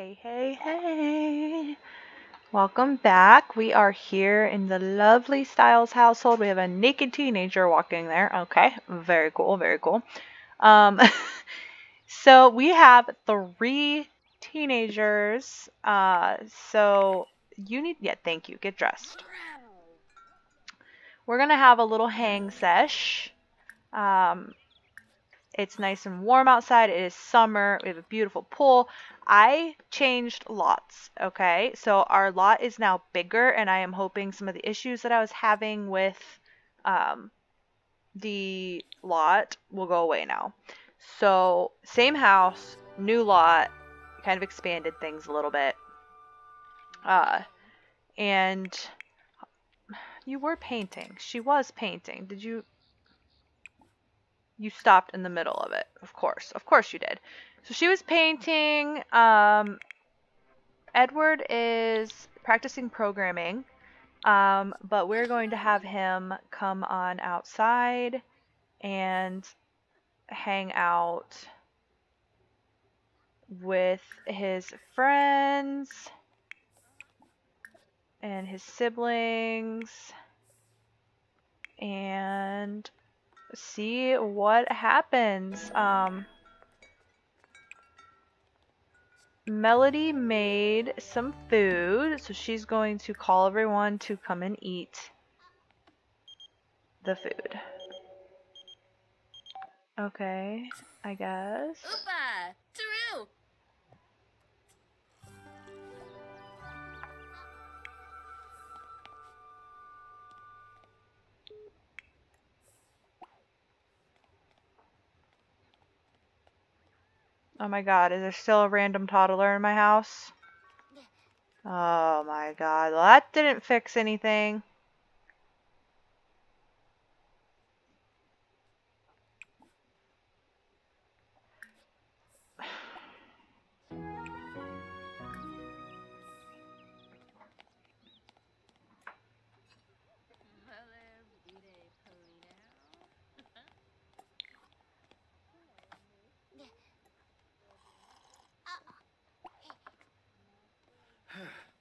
Hey, hey, hey. Welcome back. We are here in the lovely Styles household. We have a naked teenager walking there. Okay, very cool, very cool. Um, so we have three teenagers. Uh, so you need, yeah, thank you. Get dressed. We're going to have a little hang sesh. Um, it's nice and warm outside. It is summer. We have a beautiful pool. I changed lots, okay? So our lot is now bigger, and I am hoping some of the issues that I was having with um, the lot will go away now. So, same house, new lot, kind of expanded things a little bit. Uh, and you were painting. She was painting. Did you you stopped in the middle of it. Of course. Of course you did. So she was painting. Um, Edward is practicing programming. Um, but we're going to have him come on outside and hang out with his friends and his siblings and see what happens. Um, Melody made some food, so she's going to call everyone to come and eat the food. Okay, I guess. Oopa! Oh my god, is there still a random toddler in my house? Oh my god, well that didn't fix anything.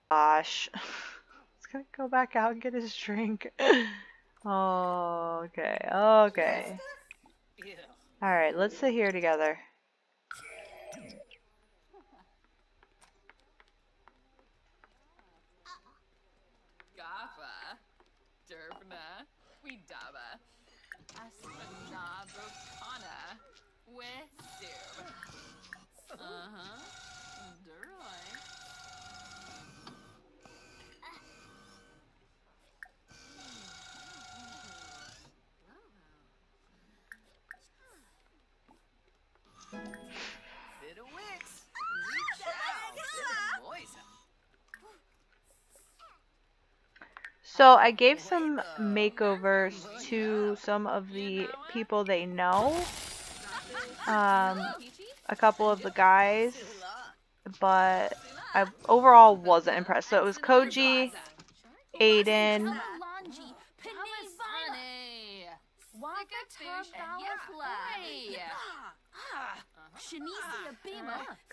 Gosh. He's gonna go back out and get his drink. oh, okay, okay. Alright, let's sit here together. So I gave some makeovers to some of the people they know. Um, a couple of the guys, but I overall wasn't impressed. So it was Koji, Aiden.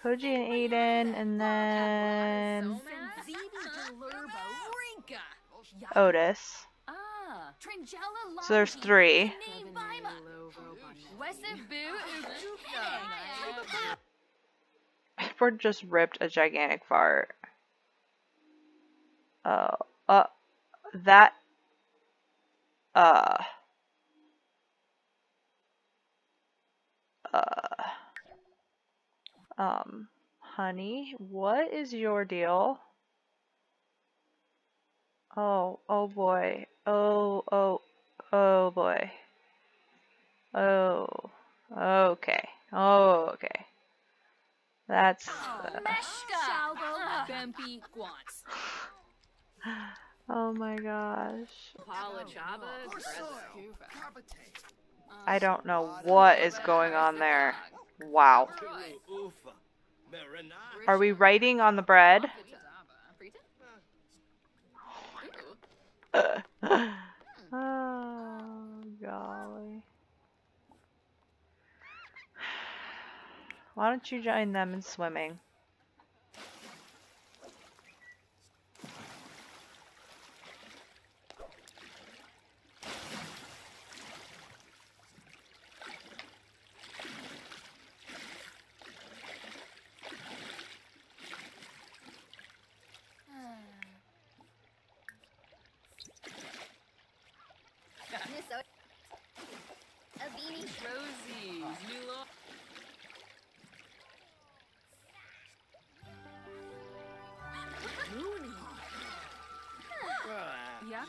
Koji and Aiden, and then Otis. Ah. So there's three. Edward just ripped a gigantic fart. Oh, uh, that, uh, uh, um, honey, what is your deal? Oh, oh boy. Oh, oh, oh boy. Oh, okay. Oh, okay. That's. Uh, oh my gosh. I don't know what is going on there. Wow. Are we writing on the bread? oh, golly. Why don't you join them in swimming?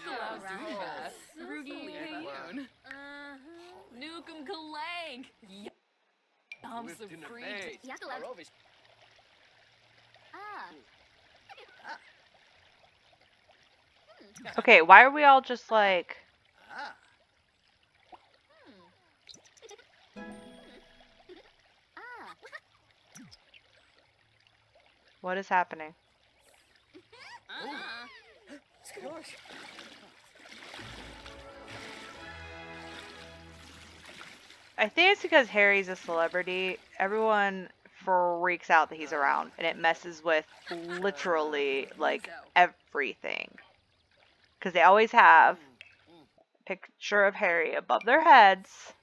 Zumba. Rugi Payun. Nukum Kalang. Yum some free. Yakala. Ah. Okay, why are we all just like. Ah. What is happening? Uh-uh. I think it's because Harry's a celebrity. Everyone freaks out that he's around, and it messes with literally like everything. Because they always have a picture of Harry above their heads,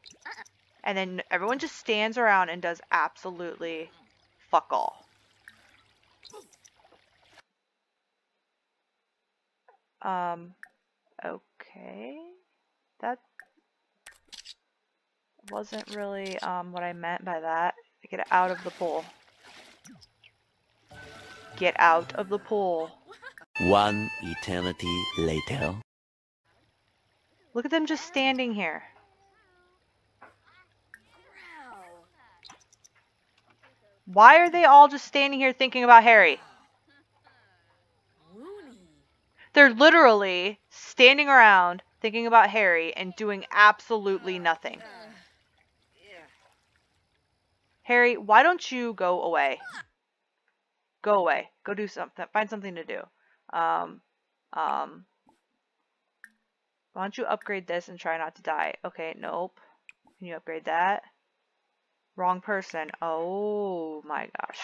and then everyone just stands around and does absolutely fuck all. Um, okay. That wasn't really um, what I meant by that. Get out of the pool. Get out of the pool. One eternity later. Look at them just standing here. Why are they all just standing here thinking about Harry? They're literally standing around thinking about Harry and doing absolutely nothing. Harry, why don't you go away? Go away. Go do something. Find something to do. Um, um, why don't you upgrade this and try not to die? Okay, nope. Can you upgrade that? Wrong person. Oh my gosh.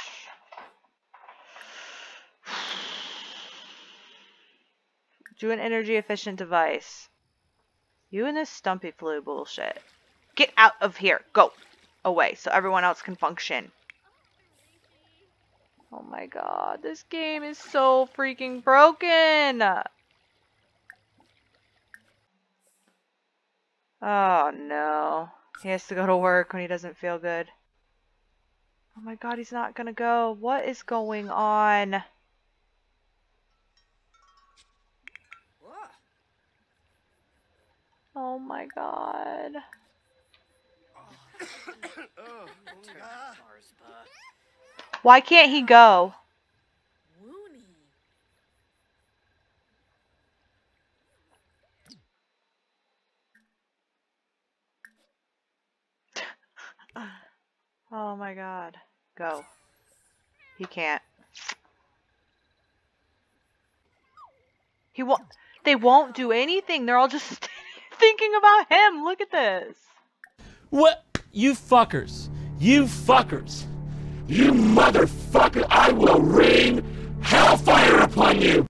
Do an energy efficient device. You and this stumpy flu bullshit. Get out of here. Go away so everyone else can function. Oh my god, this game is so freaking broken. Oh no. He has to go to work when he doesn't feel good. Oh my god, he's not gonna go. What is going on? Oh my god. Why can't he go? Oh my god. Go. He can't. He won't. They won't do anything. They're all just thinking about him. Look at this. What? You fuckers. You fuckers. You motherfucker. I will rain hellfire upon you.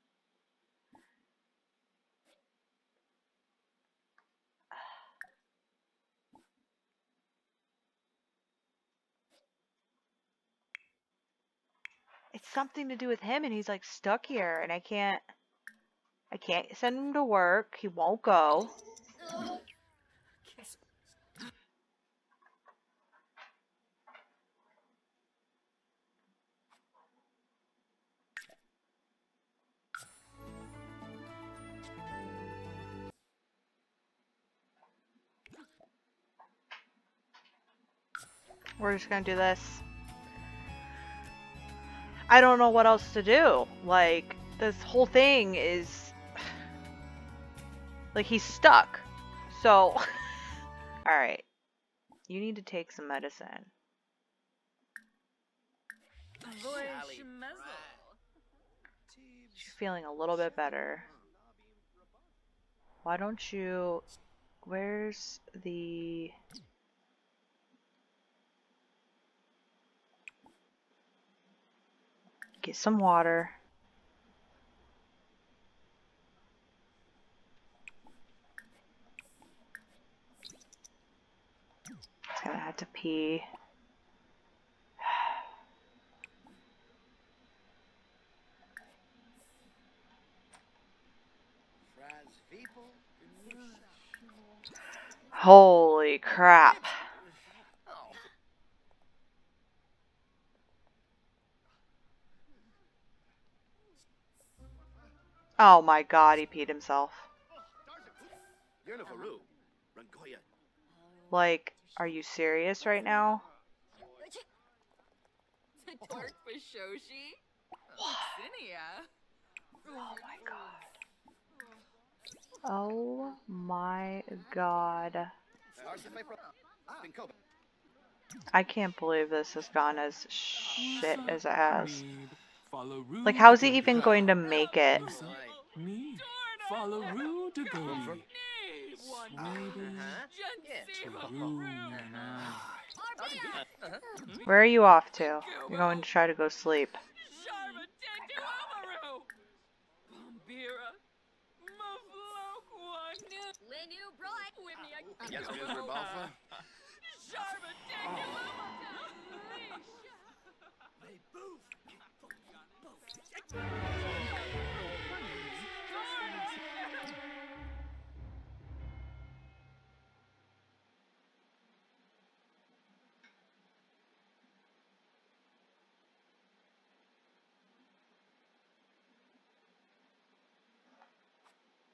It's something to do with him, and he's like stuck here, and I can't. I can't send him to work. He won't go. We're just gonna do this. I don't know what else to do. Like, this whole thing is. Like, he's stuck. So. Alright. You need to take some medicine. She's feeling a little bit better. Why don't you. Where's the. Get some water. It's gonna have to pee. Holy crap. Oh my god, he peed himself. Like, are you serious right now? Dark Oh my god. Oh my god. I can't believe this has gone as shit as it has. Like, how's he even going to make it? Me. Follow Rue to go. Rue. Where are you off to? You're going to try to go sleep.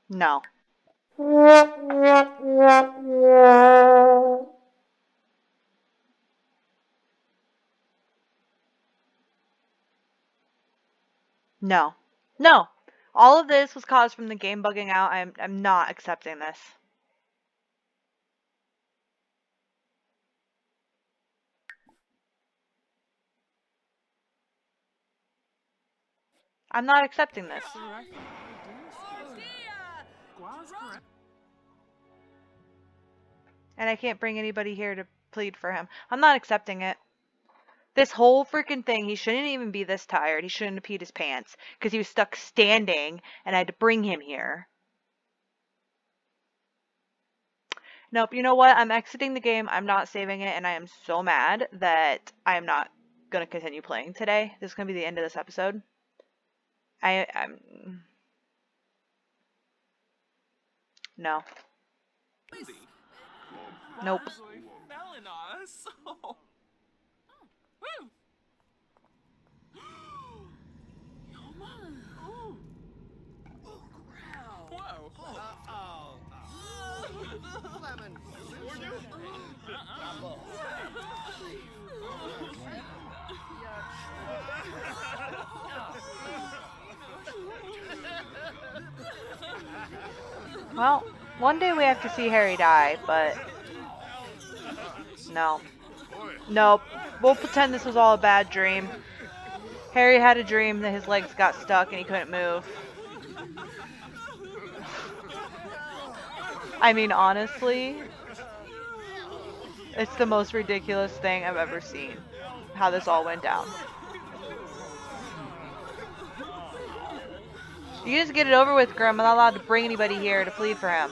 No. No. No. All of this was caused from the game bugging out. I'm I'm not accepting this. I'm not accepting this. And I can't bring anybody here to plead for him. I'm not accepting it. This whole freaking thing, he shouldn't even be this tired. He shouldn't have peed his pants because he was stuck standing and I had to bring him here. Nope, you know what? I'm exiting the game. I'm not saving it and I am so mad that I am not going to continue playing today. This is going to be the end of this episode. I I'm No. Nope. Well, one day we have to see Harry die, but no. Nope. We'll pretend this was all a bad dream. Harry had a dream that his legs got stuck and he couldn't move. I mean, honestly, it's the most ridiculous thing I've ever seen. How this all went down. You just get it over with, Grim. I'm not allowed to bring anybody here to plead for him.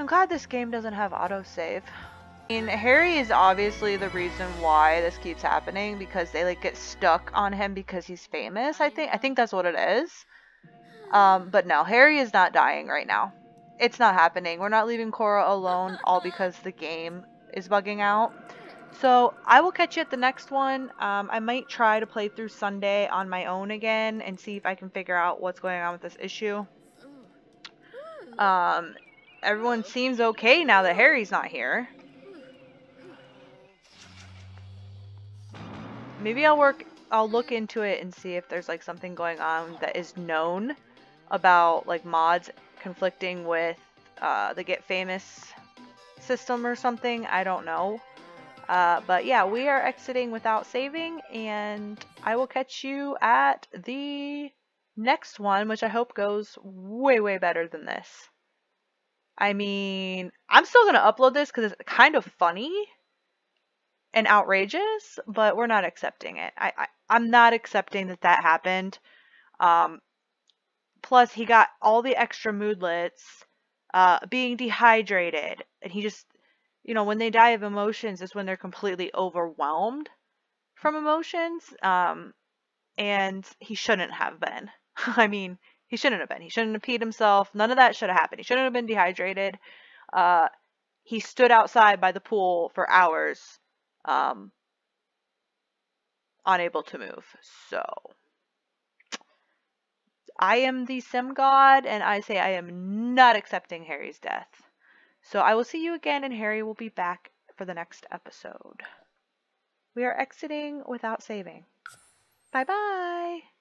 I'm glad this game doesn't have autosave. I mean, Harry is obviously the reason why this keeps happening because they like get stuck on him because he's famous. I think I think that's what it is. Um, but no, Harry is not dying right now. It's not happening. We're not leaving Cora alone all because the game is bugging out. So I will catch you at the next one. Um, I might try to play through Sunday on my own again and see if I can figure out what's going on with this issue. Um, everyone seems okay now that Harry's not here. Maybe I'll work I'll look into it and see if there's like something going on that is known about like mods conflicting with uh, the get famous system or something. I don't know. Uh, but yeah, we are exiting without saving, and I will catch you at the next one, which I hope goes way, way better than this. I mean, I'm still going to upload this because it's kind of funny and outrageous, but we're not accepting it. I, I I'm not accepting that that happened. Um, plus, he got all the extra moodlets, uh, being dehydrated, and he just, you know, when they die of emotions is when they're completely overwhelmed from emotions. Um, and he shouldn't have been. I mean, He shouldn't have been. He shouldn't have peed himself. None of that should have happened. He shouldn't have been dehydrated. Uh, he stood outside by the pool for hours, um, unable to move. So, I am the sim god, and I say I am not accepting Harry's death. So, I will see you again, and Harry will be back for the next episode. We are exiting without saving. Bye bye.